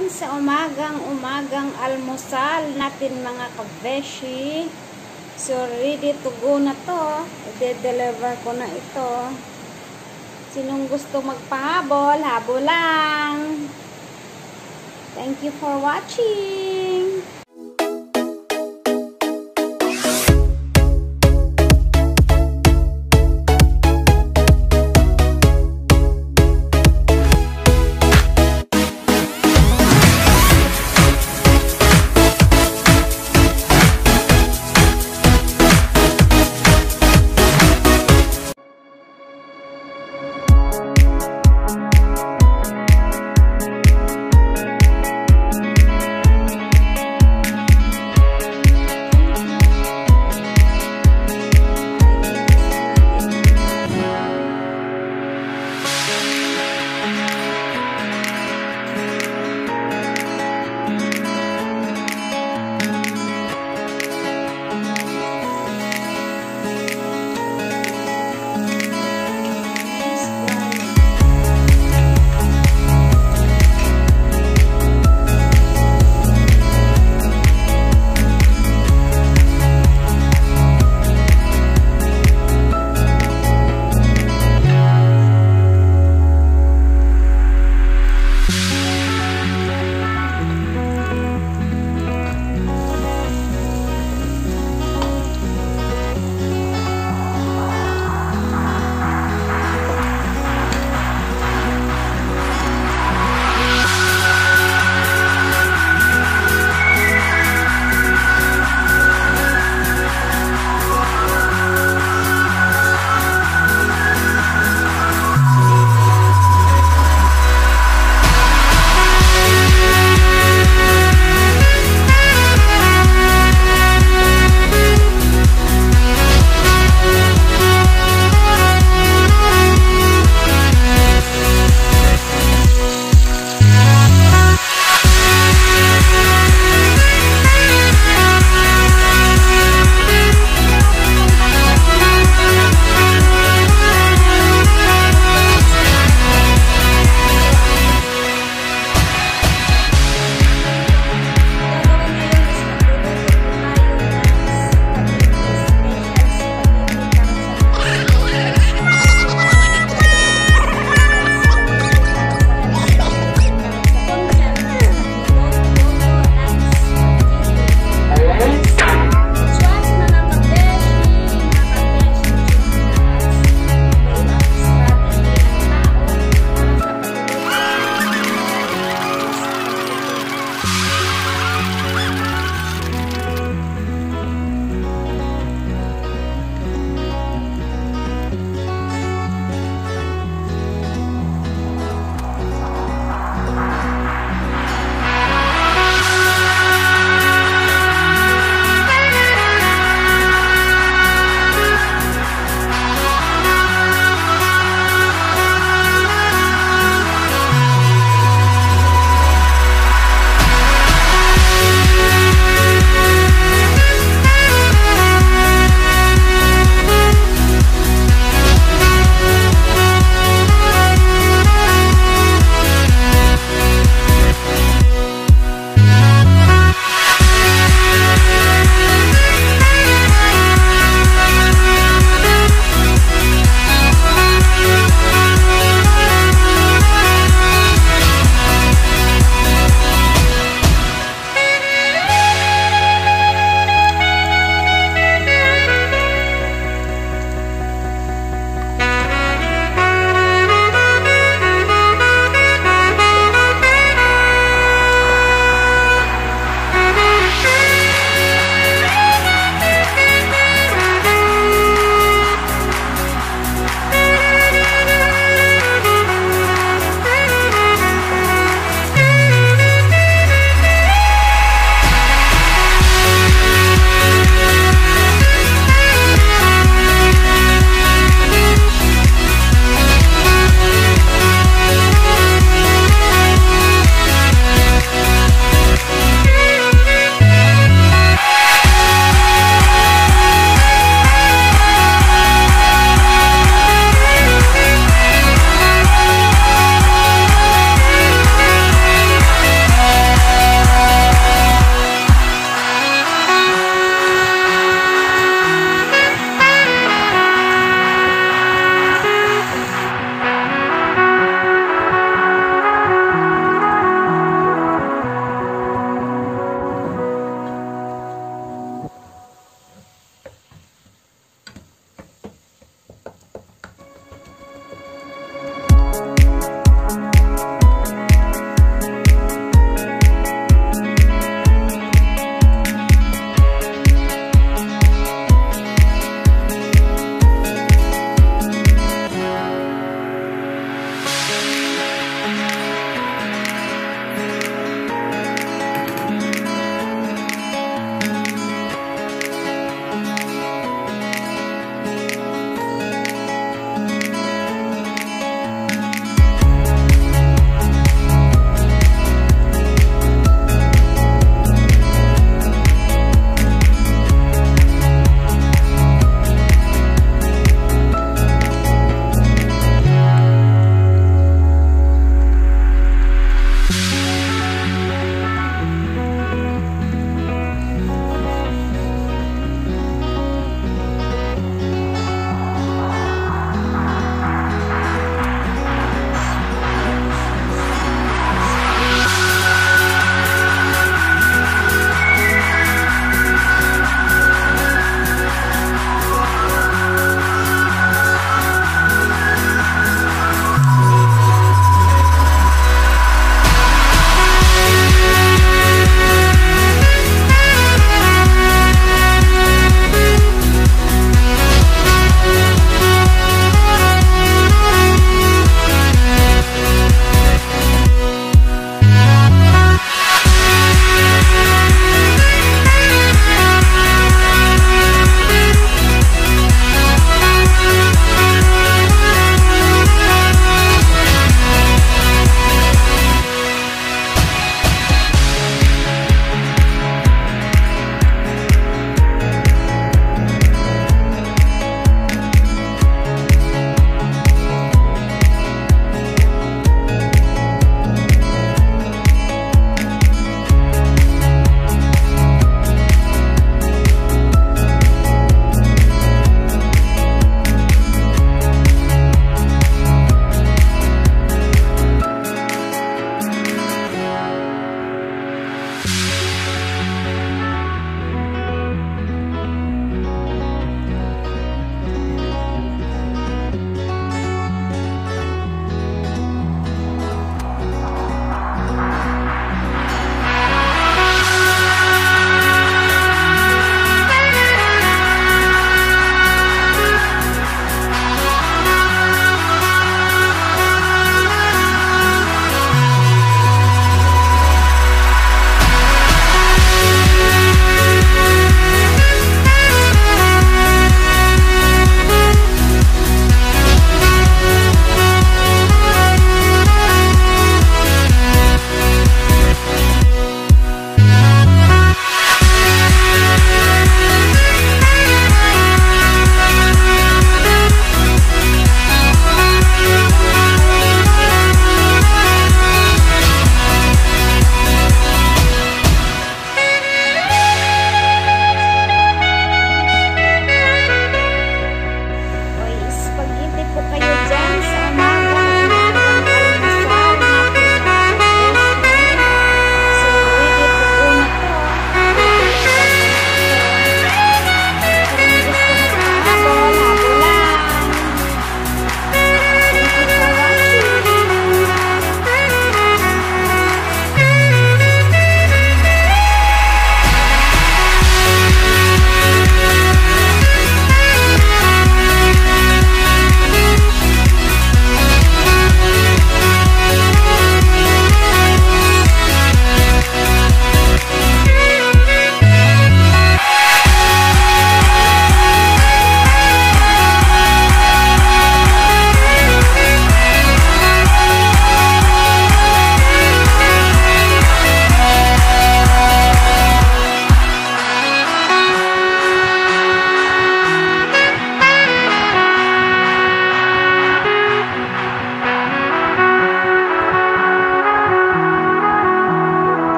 Ayan, sa umagang-umagang almusal natin mga kabeshi. So, ready to go na to. I-deliver ko na ito. Sinong gusto magpahabol, habol lang. Thank you for watching.